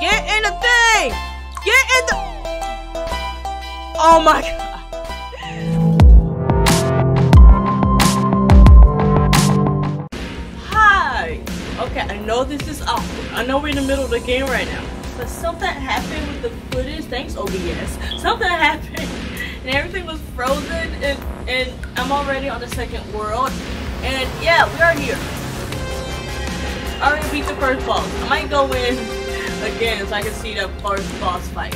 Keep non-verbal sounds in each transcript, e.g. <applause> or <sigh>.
Get in the thing! Get in the... Oh my god. Hi! Okay, I know this is awkward. I know we're in the middle of the game right now. But something happened with the footage. Thanks, OBS. Something <laughs> happened. And everything was frozen. And, and I'm already on the second world. And yeah, we are here. I already beat the first boss. I might go in again so I can see the first boss fight.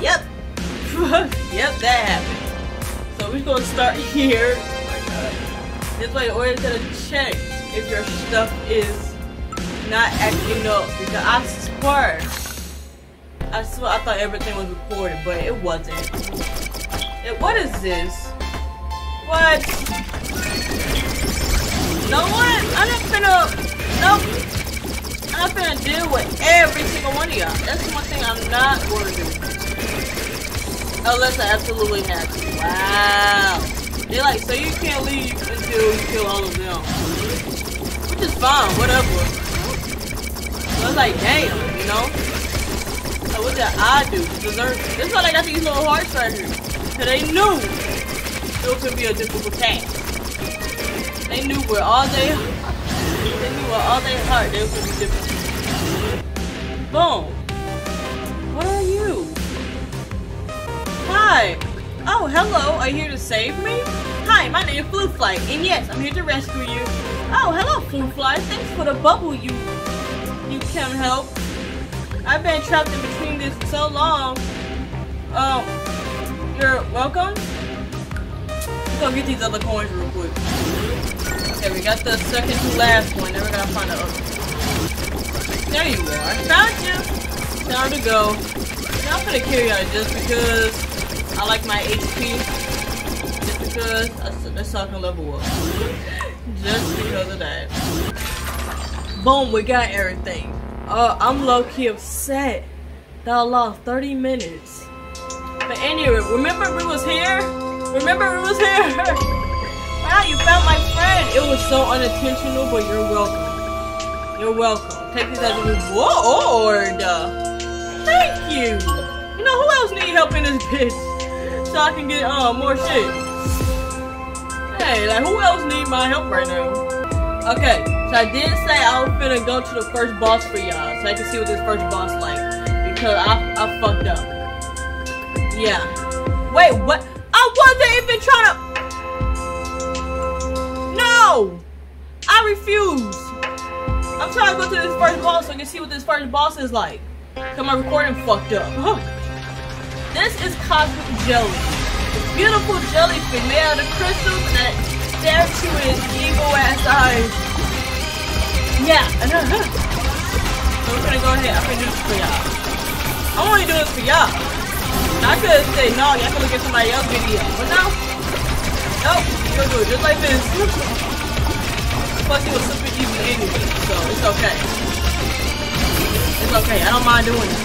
Yep. <laughs> yep, that happened. So we're gonna start <laughs> here. This way, always gonna check if your stuff is not acting up because I swear, I swear I thought everything was recorded, but it wasn't. It, what is this? What? No one? I'm not gonna. Nope. Not gonna deal with every single one of y'all. That's one thing I'm not to do. Oh, Unless I absolutely have to. Wow. They're like, so you can't leave until you kill all of them. Which is fine, whatever. So it's like, damn, you know? So what did I do to deserve it? This is why I got these little hearts right here. Cause they knew it could be a difficult task. They knew where all they they knew where all they heart they could be difficult. Boom. What are you? Hi. Oh, hello. Are you here to save me? Hi, my name is Flight, and yes, I'm here to rescue you. Oh, hello, Flight. Thanks for the bubble you you can help. I've been trapped in between this for so long. Oh, you're welcome. Let's go get these other coins real quick. Okay, we got the second to last one. Now we're gonna find the other. There you are. Found you. Time to go. Now I'm gonna carry out just because I like my HP. Just because I, so I level up. <laughs> just because of that. Boom, we got everything. Uh, I'm low-key upset that I lost 30 minutes. But anyway, remember we was here? Remember we was here? <laughs> wow, you found my friend. It was so unintentional, but you're welcome. You're welcome. Take this as a reward. Thank you. You know, who else need help in this bitch? So I can get uh, more shit. Hey, like who else need my help right now? Okay, so I did say I was finna go to the first boss for y'all, so I can see what this first boss like. Because I, I fucked up. Yeah. Wait, what? I wasn't even trying to... No! I refuse! I'm trying to go to this first boss so I can see what this first boss is like. Cause my recording fucked up. <laughs> This is Cosmic Jelly. Beautiful jellyfish made out of crystals that stare at you with evil ass eyes. Yeah. so we're gonna go ahead. I'm gonna do this for y'all. I'm only doing this for y'all. I could say no, y'all can look at somebody else's video. But no. Nope. You're good. Just like this. Plus he was super evil anyway, so it's okay. It's okay. I don't mind doing it.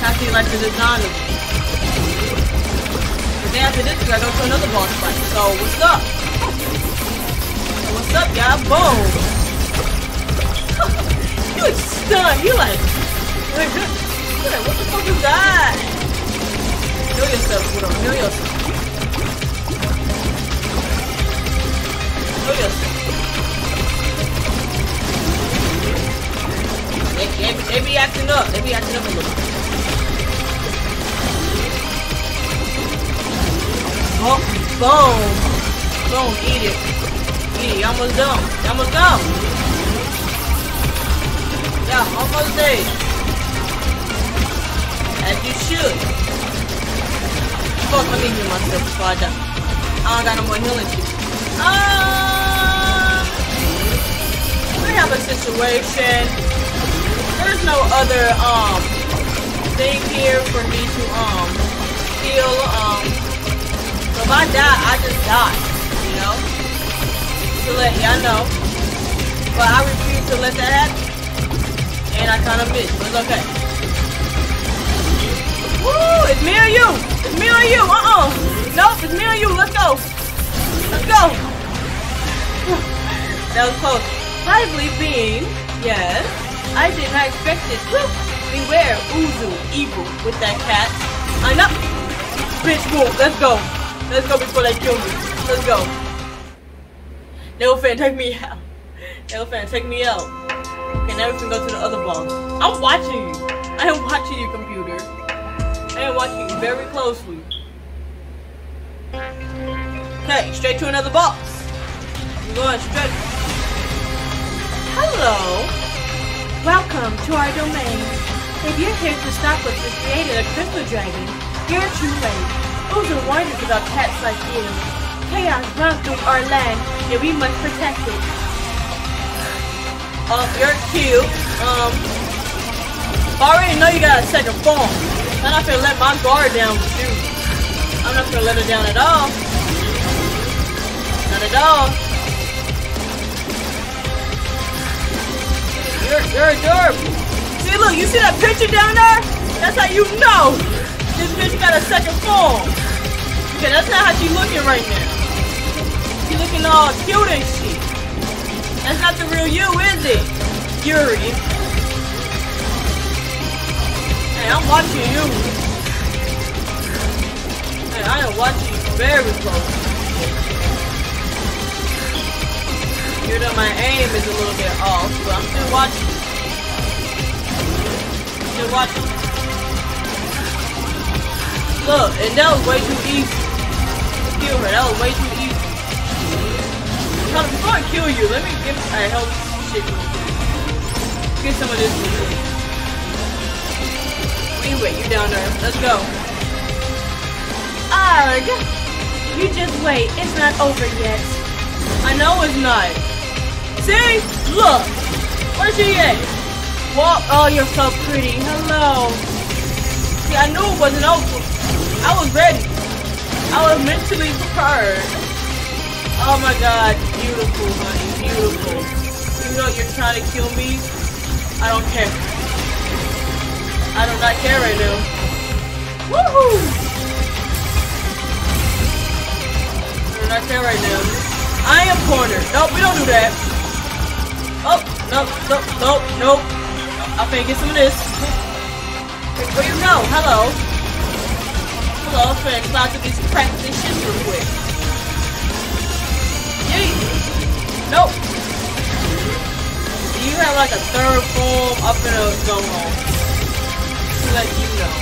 Actually like the design of it. But then after this, we gotta go to another boss fight. So what's up? So what's up, y'all? Boom. <laughs> you like stunned. You like, you like, what the fuck is that? Heal yourself, Kudo. Heal yourself. Heal yourself. They, be acting up. They be acting up a little. Oh, boom. Boom, eat it. Eat it. You almost done. You almost done. Yeah, almost there. As you should. Fuck, let me heal myself before I die. I don't got no more healing shit. Um, we have a situation. There's no other, um, thing here for me to, um, heal, um, so if I die, I just die, you know? To let y'all know. But I refuse to let that happen. And I kinda missed, but it's okay. Woo! It's me or you! It's me or you! Uh-uh! Nope, it's me or you! Let's go! Let's go! <laughs> that was close. Lively being, yes. I did not expect this. Woo! Beware, Uzu, evil with that cat. I'm know. Bitch, move. Let's go. Let's go before they kill me. Let's go. Elephant, take me out. Elephant, take me out. Okay, now we can go to the other boss. I'm watching you. I am watching you, computer. I am watching you very closely. Okay, straight to another boss. I'm going straight. Hello. Welcome to our domain. If you're here to stop us from created a crystal dragon, you're too late. Those are warnings about cats like you. Chaos runs through our land, and we must protect it. Um, you're cute. Um, I already know you got a second phone. I'm not gonna let my guard down with you. I'm not gonna let her down at all. Not at all. You're adorable. See, look, you see that picture down there? That's how you know this bitch got a second form. Okay, that's not how she looking right now. She looking all cute and shit. That's not the real you, is it? Yuri. Hey, I'm watching you. Hey, I am watching you very close. You know my aim is a little bit off, but I'm still watching. Still watching. Look, and that was way too easy. To kill her, that was way too easy. Now, before I kill you, let me give a health shit. Get some of this. Anyway, you down there. Let's go. Ah, Arg! You just wait, it's not over yet. I know it's not. See? Look! Where's she at? Well, oh, you're so pretty. Hello. See, I knew it wasn't over. I was ready. I was mentally prepared. Oh my god, beautiful, honey, beautiful. You know you're trying to kill me? I don't care. I do not care right now. Woohoo! I do not care right now. I am cornered. Nope, we don't do that. Oh, nope, nope, nope, nope. I'll finna get some of this. Where you go? Hello. Hello, I'm finna cloud to these practice this shit real quick. Yay! Nope. Do you have like a third form up in a go home? To let you know.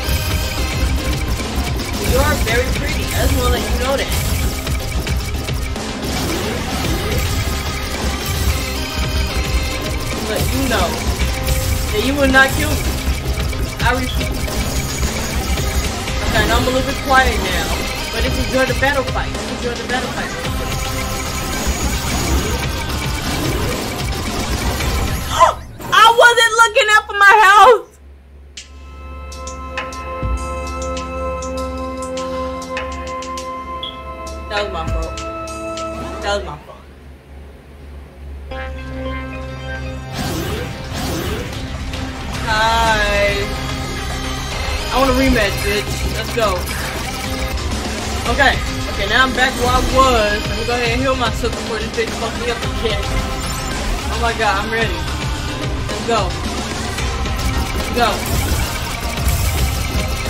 You are very pretty. I just wanna let you know that. Let you know that you will not kill me. I repeat. Okay, now I'm a little bit quiet now, but let's enjoy the battle fight. Let's enjoy the battle fight. <gasps> I wasn't looking out for my health! That was my fault. That was my fault. Rematch, bitch. Let's go. Okay. Okay, now I'm back where I was. Let me go ahead and heal myself before this bitch fucks me up again. Oh my god, I'm ready. Let's go. Let's go.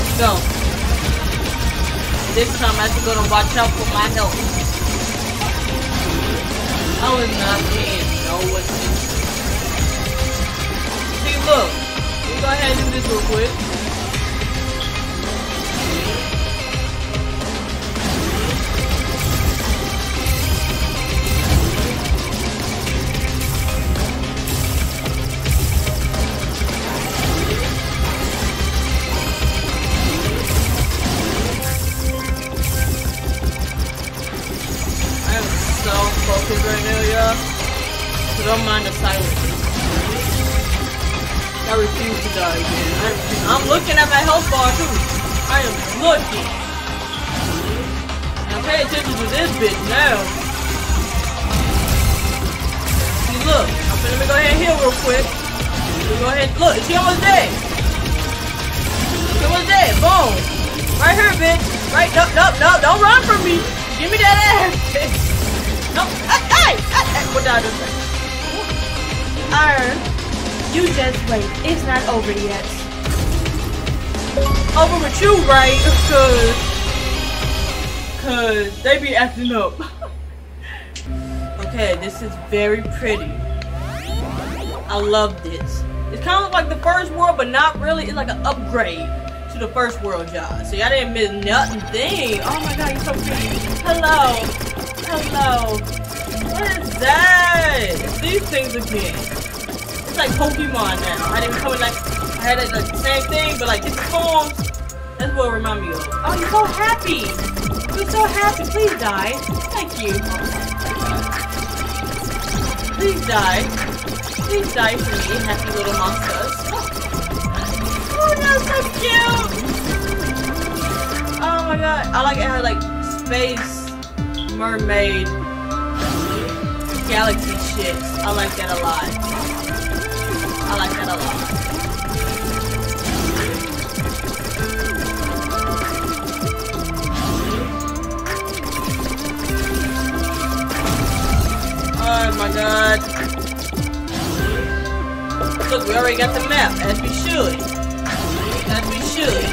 Let's go. This time I have to go to watch out for my health. I was not paying no attention. See, look. Let me go ahead and do this real quick. So focused right now. So don't mind the silence. I refuse to die again. I, I'm looking at my health bar too. I am looking. Now pay attention to this bitch now. See, look. I'm gonna go ahead and heal real quick. Go ahead. Look, she almost dead. She almost dead. Boom. Right here, bitch. Right. No, no, no. Don't run from me. Give me that ass. bitch. No. Hey, hey. What did I just say? Iron. You just wait. It's not over yet. Over with you, right? Cause, cause they be acting up. okay, this is very pretty. I love this. It's kind of like the first world, but not really. It's like an upgrade to the first world, y'all. So y'all didn't miss nothing. Oh my god, you're so pretty. Hello. Hello. What is that? These things again. It's like Pokemon now. I didn't come in like, I had like the same thing, but like different forms. That's what remind me of. Oh, you're so happy. You're so happy. Please die. Thank you. Please die. Please die for me, happy little monsters. Oh, oh that's so cute! Oh my god, I like it how like space mermaid galaxy shit. I like that a lot. I like that a lot. Oh my god. Look, we already got the map, as we should. As we should.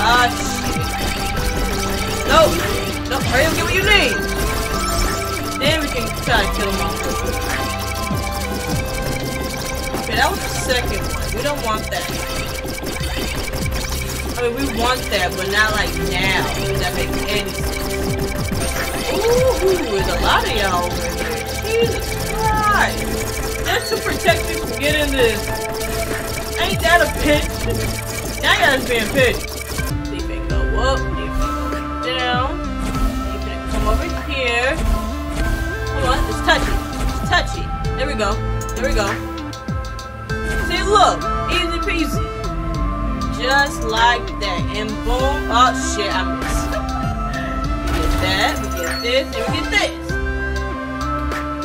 Ah, shit. No! No, hurry up, get what you need! Then we can try to kill him off. Okay, that was the second one. We don't want that. I mean, we want that, but not like now. If that makes any sense. Ooh, there's a lot of y'all over here. Jesus Christ just to protect you from getting this. Ain't that a pitch? Now you guys being pitched. Here. Hold on, it's touchy. It's touchy. There we go. There we go. See, look. Easy peasy. Just like that. And boom. Oh, shit, I missed. we get that. We get this. And we get this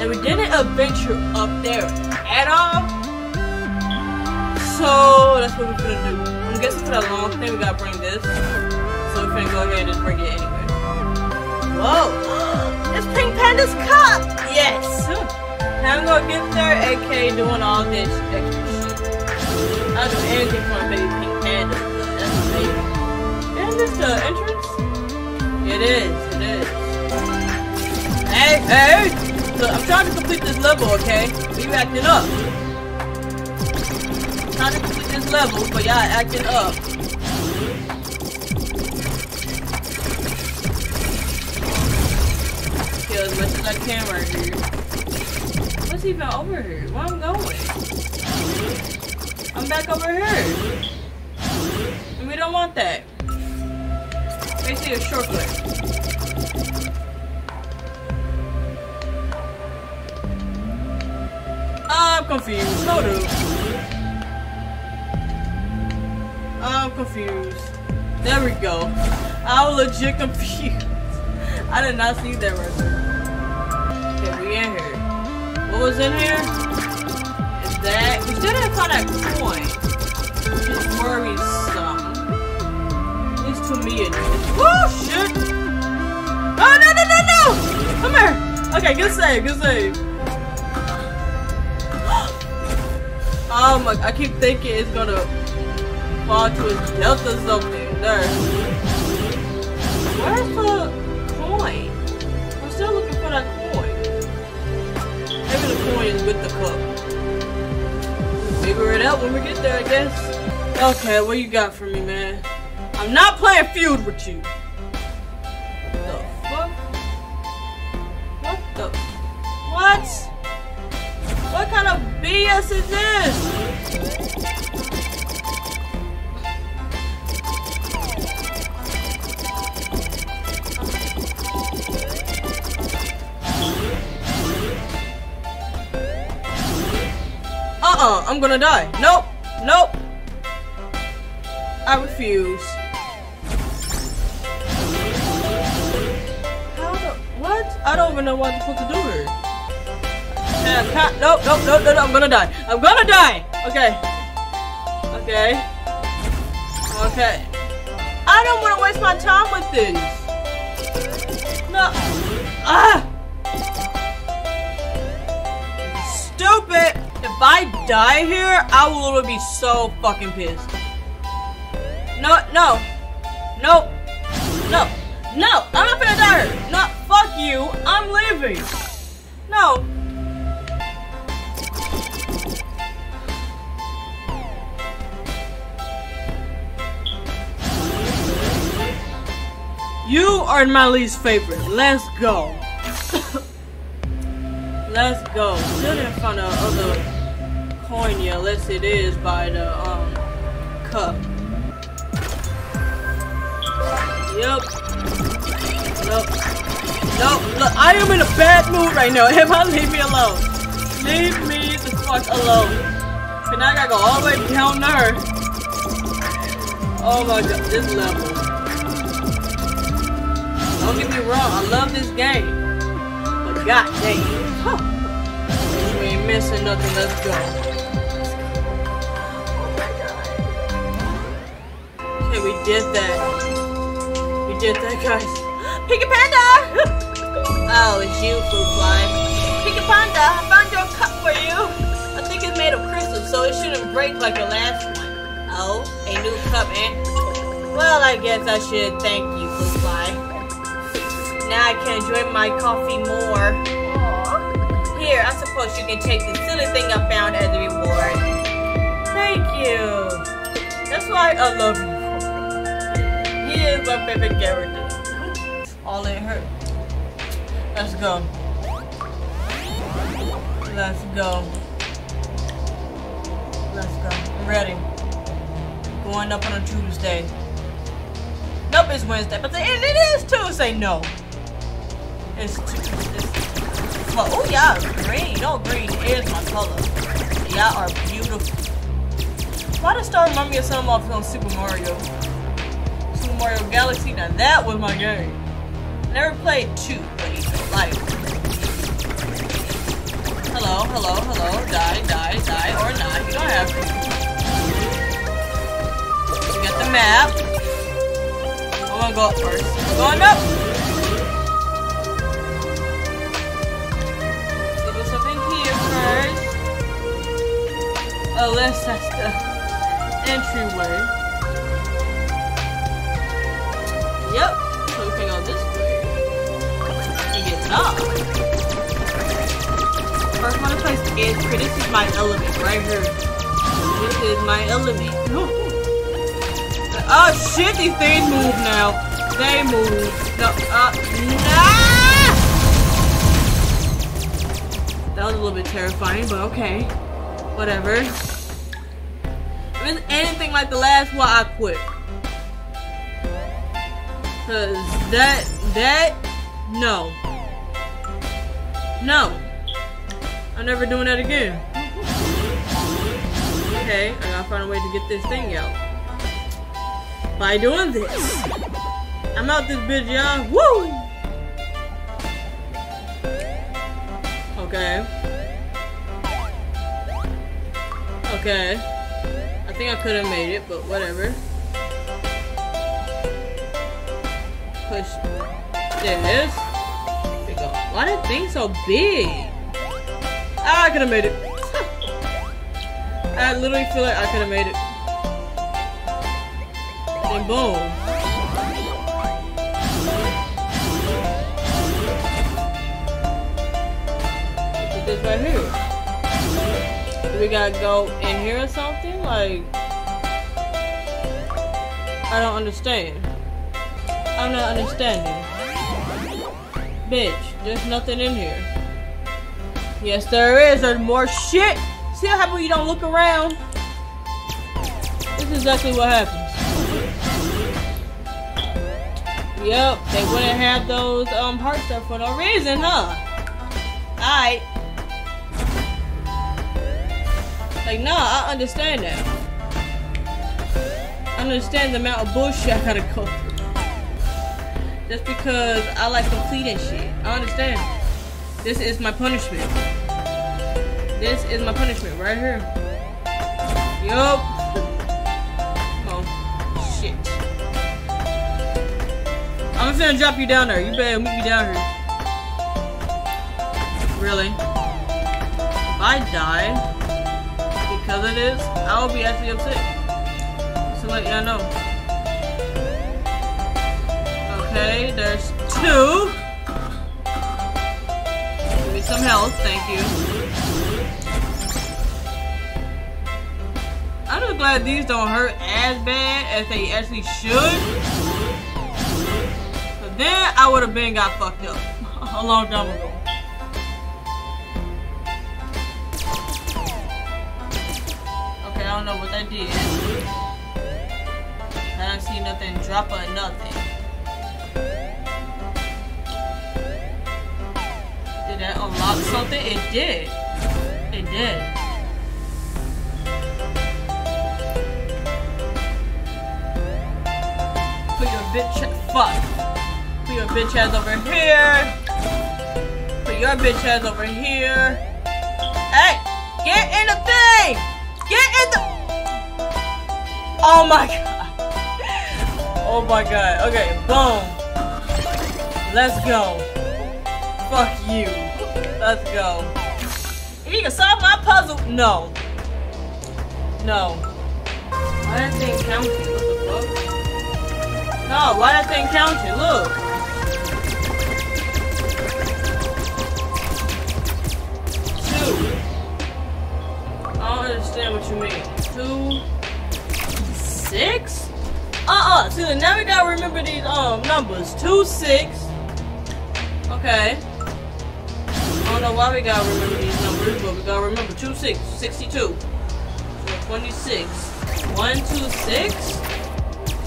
and we didn't adventure up there at all. So that's what we're gonna do. I'm guessing for that long thing we gotta bring this. So we're gonna go ahead and bring it anyway. Whoa! It's Pink Panda's cup! Yes! Now I'm gonna get there, AK doing all this extra shit. I'll do anything for my baby Pink Panda. That's amazing. Isn't this the entrance? It is, it is. Hey, hey! I'm trying to complete this level, okay? You acting up. I'm trying to complete this level, but y'all acting up. I right here. What's even over here? Where I'm going? I'm back over here. And we don't want that. Basically a shortcut. I'm confused. Hold up. I'm confused. There we go. I'm legit <laughs> confused. I did not see that right there. We in here. What was in here? Is that? We still didn't find that coin. Is worrisome. At least to me it is. Oh, shit! Oh, no, no, no, no! Come here! Okay, good save, good save. <gasps> Oh my, I keep thinking it's gonna fall to his death or something. There. Where's the Maybe the coin is with the cup. Figure it out when we get there, I guess. Okay, what you got for me, man? I'm not playing feud with you. The fuck? What the? What? What kind of BS is this? Uh-uh, I'm gonna die. Nope, nope. I refuse. How the, what? I don't even know what I'm supposed to do here. Nope, nope, nope, nope, nope, I'm gonna die. I'm gonna die! Okay. Okay. Okay. I don't want to waste my time with this. No. Ah! Stupid! If I die here, I will literally be so fucking pissed. No, no, no, no, no, I'm not gonna die here. No, fuck you, I'm leaving. No. You are my least favorite. Let's go. <coughs> Let's go. Still in front of other coin yet, unless it is by the um cup. Yep. Nope. Nope. Look, I am in a bad mood right now. <laughs> Emma, leave me alone. Leave me the fuck alone. And I gotta go all the way down there. Oh my god, this level. Don't get me wrong, I love this game. But god dang. Huh. We ain't missing nothing. Let's go. We did that. We did that, guys. <gasps> Piggy Panda! <laughs> oh, it's you, Fruit Fly. Piggy Panda, I found your cup for you. I think it's made of crystal, so it shouldn't break like the last one. Oh, a new cup, eh? Well, I guess I should thank you, Fruit Fly. Now I can enjoy my coffee more. Here, I suppose you can take the silly thing I found as a reward. Thank you. That's why I love you. Is my favorite character. All it hurt. Let's go. Let's go. Let's go. I'm ready. Going up on a Tuesday. Nope, it's Wednesday, but the end it is Tuesday. No, it's Tuesday. Well, oh yeah, green. No, green is my color. Y'all are beautiful. Why does Star remind me of some off on Super Mario? Mario Galaxy? Now that was my game. Never played two, but like. Hello, hello, hello. Die, die, die, or not. You don't have to. You get the map. I'm gonna go up first. I'm going up! Unless oh, that's the entryway. Can go this way. And get off. First one to place is this is my element right here. This is my element. <gasps> oh shit, these things move now. They move. No, uh, nah! That was a little bit terrifying, but okay. Whatever. If it's anything like the last one, I quit. Cause that, that, no. No. I'm never doing that again. Okay, I gotta find a way to get this thing out. By doing this. I'm out this bitch, y'all. Woo! Okay. Okay. I think I could have made it, but whatever. Push this. There go. Why that thing so big? Ah, I could have made it. <laughs> I literally feel like I could have made it. And boom. Put this right here we gotta go in here or something? Like, I don't understand. I'm not understanding. Bitch, there's nothing in here. Yes, there is. There's more shit. See how happen you don't look around? This is exactly what happens. Yep, they wouldn't have those um heart stuff for no reason, huh? Alright. Like, nah, I understand that. I understand the amount of bullshit I gotta go through. Just because I like completing shit. I understand. This is my punishment. This is my punishment right here. Yup. Oh, shit. I'm gonna drop you down there. You better meet me down here. Really? If I die, because of this, I will be actually upset. So let y'all know. Okay, there's two. Give me some health, thank you. I'm just glad these don't hurt as bad as they actually should. But then I would have been got fucked up <laughs> a long time ago. Okay, I don't know what that did. I don't see nothing drop or nothing. Something? It did. It did. Put your bitch fuck. Put your bitch ass over here. Put your bitch ass over here. Hey! Get in the thing! Get in the Oh my god. Oh my god. Okay, boom. Let's go. Fuck you. Let's go. You can solve my puzzle. No. No. Why that thing counting? What the fuck? No, why that thing counting? Look. Two. I don't understand what you mean. Two. Six? Uh-uh. See, now we gotta remember these um numbers. Two, six. Okay. Don't know why we gotta remember these numbers, but we gotta remember 2, 6, 62. So 26. 1, 2, 6.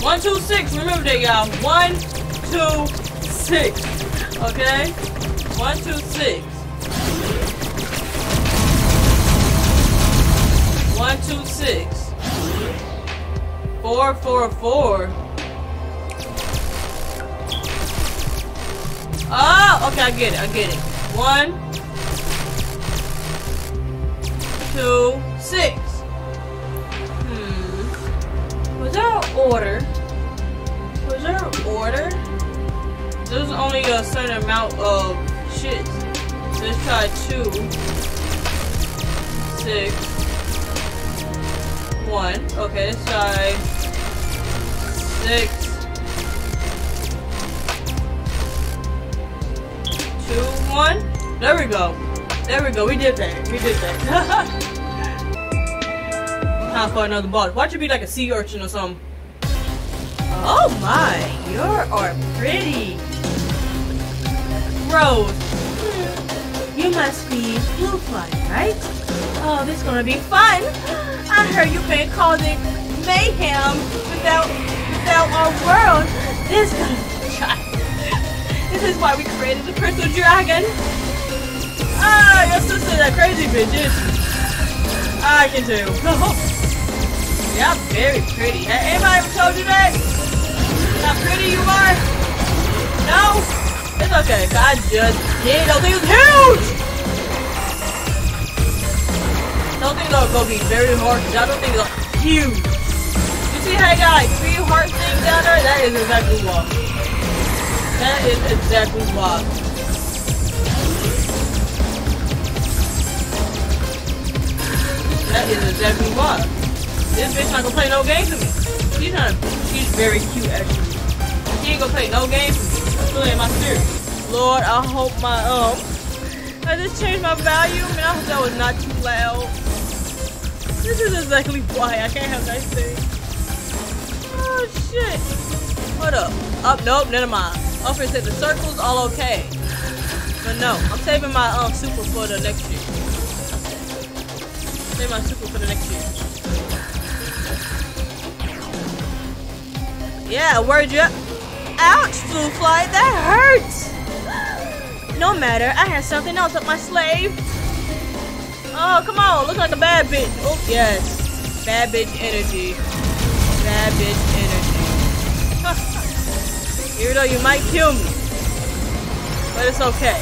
1, 2, 6. Remember that, y'all. 1, 2, 6. Okay? 1, 2, 6. 1, 2, 6. 4, 4, 4. Oh, okay, I get it, I get it. One, two, six. Hmm. Was there an order? Was there an order? There's only a certain amount of shit. Let's try two, six, one. Okay, let's try six. two, one. There we go. There we go. We did that. We did that. <laughs> Time for another boss. Watch it be like a sea urchin or something. Oh my, you are pretty. Rose, you must be Flewfie, right? Oh, this is gonna be fun. I heard you've been causing mayhem without without our world. This is gonna <laughs> this is why we created the Crystal Dragon. Ah, your sister that crazy bitch, I can tell. <laughs> yeah, I'm very pretty. Has anybody ever told you that? How pretty you are? No? It's okay, I just did. Those things huge! Those things are gonna be very hard because I don't think they're huge. You see how I got like three heart things down there? That is exactly what. That is exactly why. That is exactly why. This bitch not gonna play no games with me. She's not. She's very cute actually. She ain't gonna play no games with me. That's really in my spirit. Lord, I hope my um. I just changed my volume and I hope that was not too loud. This is exactly why I can't have nice things. Oh shit. What up? Up, nope, never mind. Here said the circle's all okay. But no, I'm saving my um super for the next year. Save my super for the next year. Yeah, word you. Ouch, Flewfie, that hurts. No matter, I have something else up my sleeve. Oh, come on, look like a bad bitch. Oh, yes. Bad bitch energy. Bad bitch energy. <laughs> Even though you might kill me. But it's okay.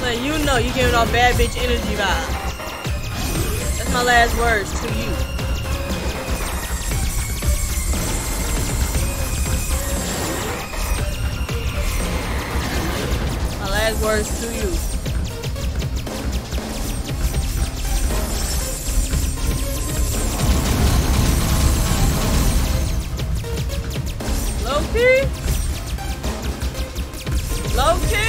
But you know you're giving off bad bitch energy vibes. That's my last words to you. bad words to you. Loki? Loki?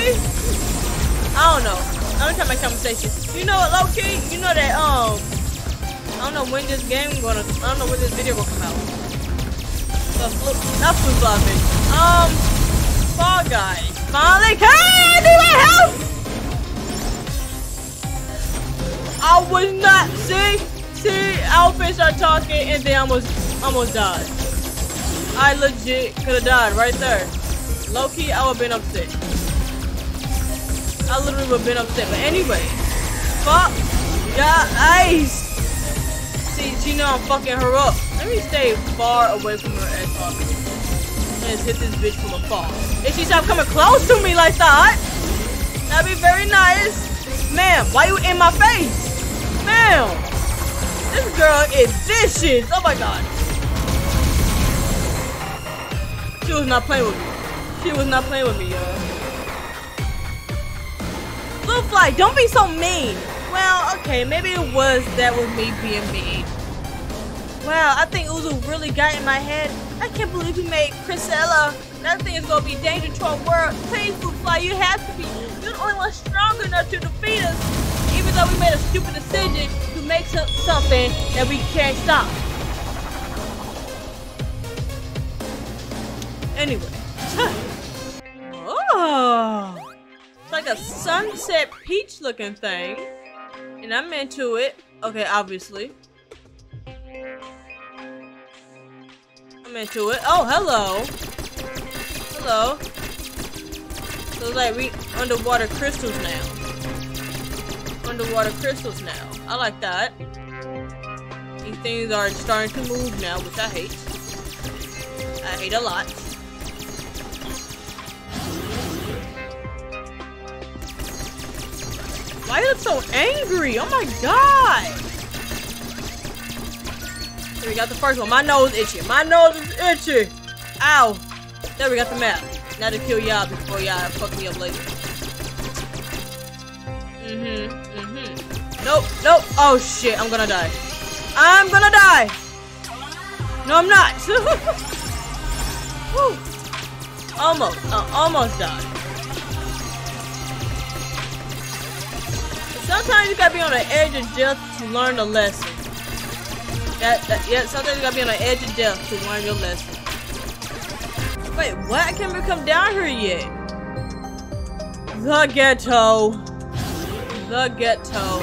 I don't know. I'm trying to my conversation. You know what, Loki? You know that, um, I don't know when this game gonna, I don't know when this video gonna come out. Not Flip Floppy. Um, Fall guy. Finally came! Need help! I was not see see Alpha start talking and then I almost almost died. I legit could have died right there. Loki, I would have been upset. I literally would have been upset. But anyway, fuck, your guys. See, she know I'm fucking her up. Let me stay far away from her and talk. Hit this bitch from afar. If she stop coming close to me like that, that'd be very nice. Ma'am, why you in my face? Ma'am, this girl is vicious. Oh my god. She was not playing with me. She was not playing with me, y'all. Flewfie, don't be so mean. Well, okay, maybe it was that was me being mean. Wow, I think Uzu really got in my head. I can't believe he made Chrisella. That thing is gonna be dangerous to our world. Please, Fly, you have to be. You're the only one strong enough to defeat us. Even though we made a stupid decision to make something that we can't stop. Anyway. <laughs> oh. It's like a sunset peach looking thing. And I'm into it. Okay, obviously. I'm into it. Oh, hello. Hello. So it's like we underwater crystals now. Underwater crystals now. I like that. These things are starting to move now, which I hate. I hate a lot. Why you so angry? Oh my god! We got the first one. My nose itchy. My nose is itchy. Ow. There we got the map. Now to kill y'all before y'all fuck me up later. Mm-hmm. Mm-hmm. Nope. Nope. Oh shit. I'm gonna die. I'm gonna die. No, I'm not. <laughs> almost. Uh, almost died. Sometimes you gotta be on the edge of death to learn a lesson. That, that, yeah, sometimes you gotta be on the edge of death to learn your lesson. Wait, what? I can't even come down here yet. The ghetto. The ghetto.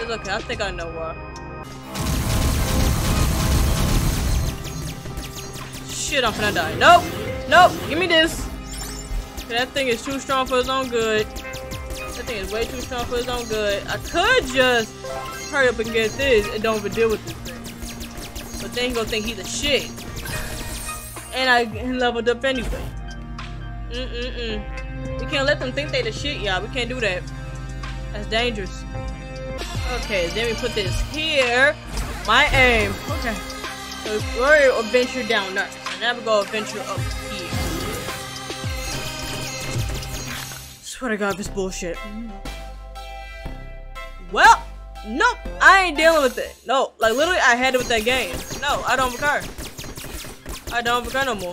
It's okay, I think I know why. Shit, I'm gonna die. Nope. Nope. Give me this. That thing is too strong for its own good. That thing is way too strong for its own good. I could just hurry up and get this and don't even deal with this thing. But then he gonna think he's a shit. And I leveled up anyway. Mm-mm-mm. We can't let them think they the shit, y'all. We can't do that. That's dangerous. Okay, then we put this here. My aim. Okay. So we're gonna adventure down there. And now we go adventure up Swear to God, this bullshit. Well, nope, I ain't dealing with it. No, like literally, I had it with that game. No, I don't care. I don't care no more.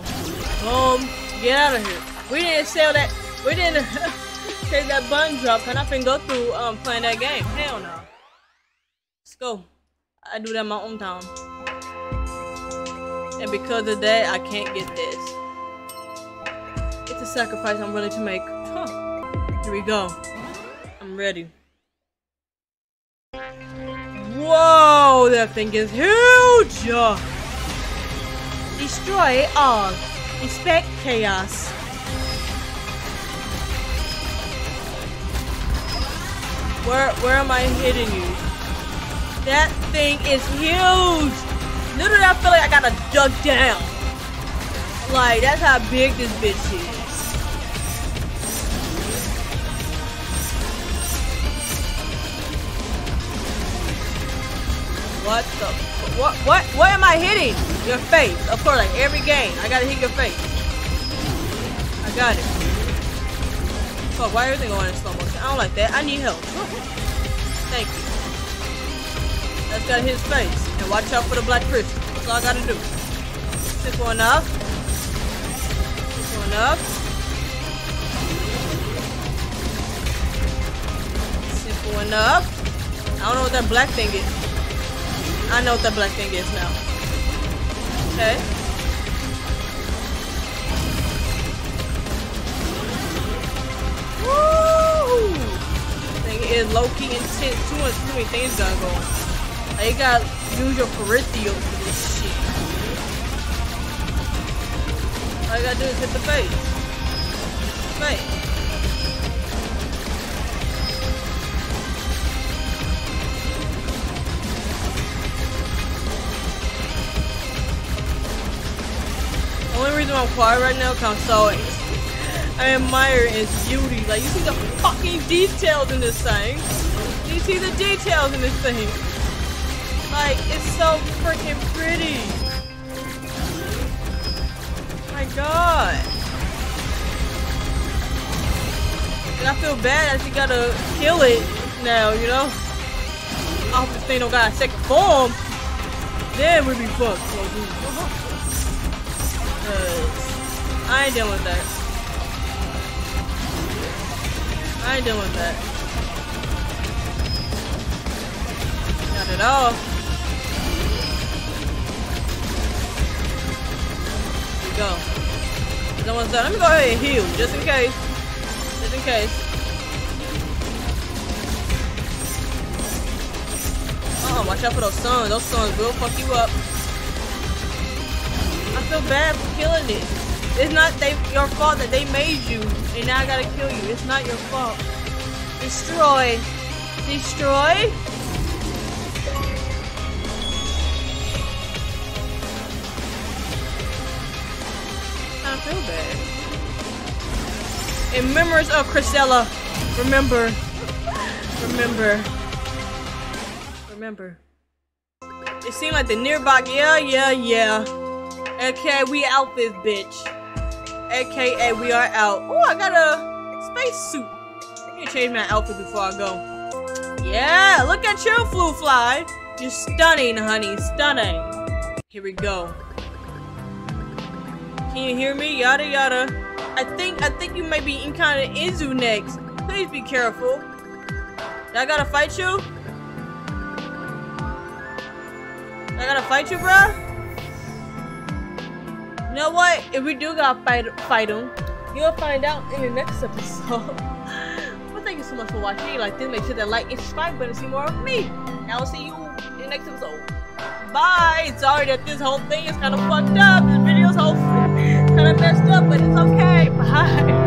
Boom, get out of here. We didn't sell that. We didn't <laughs> take that button drop, and I can go through um playing that game. Hell no. Let's go. I do that in my own time. And because of that, I can't get this. It's a sacrifice I'm willing to make. We go. I'm ready. Whoa, that thing is huge! Destroy all. Expect chaos. Where where am I hitting you? That thing is huge! Literally I feel like I gotta duck down. Like that's how big this bitch is. What the? What? What? What am I hitting? Your face. Of course, like every game, I gotta hit your face. I got it. Fuck, why everything going in slow motion? I don't like that. I need help. Thank you. That's hit his face. And watch out for the black crystal. That's all I gotta do. Simple enough. Simple enough. Going up. I don't know what that black thing is. I know what that black thing is now. Okay. Woo! Thing is low key intense. Too much, too many things got going. Like, you gotta use your peripheral for this shit. All you gotta do is hit the face. Face. Reason I'm quiet right now because I'm so I admire his beauty. Like you see the fucking details in this thing. You see the details in this thing. Like it's so freaking pretty. My God. And I feel bad that you gotta kill it now, you know? I hope this thing don't got a second form. Then we'd be fucked. Cause I ain't dealing with that. I ain't dealing with that. Not at all. Here we go. It's almost done. Let me go ahead and heal, just in case. Just in case. Oh, watch out for those suns. Those suns will fuck you up feel bad for killing it. It's not they your fault that they made you, and now I gotta kill you. It's not your fault. Destroy. Destroy? I feel bad. In memories of Chrysella, remember, remember, remember. It seemed like the nearby, yeah, yeah, yeah. Okay, we out this bitch. AKA, we are out. Oh, I got a space suit. I need to change my outfit before I go. Yeah, look at you, Flewfie. You're stunning, honey, stunning. Here we go. Can you hear me? Yada yada. I think I think you may be in kind of Inzu next. Please be careful. I gotta fight you? I gotta fight you, bruh? You know what? If we do got fight, fight him, you'll find out in the next episode. <laughs> but thank you so much for watching. Like this, make sure to like and subscribe button to see more of me. And I will see you in the next episode. Bye! Sorry that this whole thing is kind of fucked up. This video's whole <laughs> kind of messed up, but it's okay. <laughs> Bye!